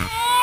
Oh!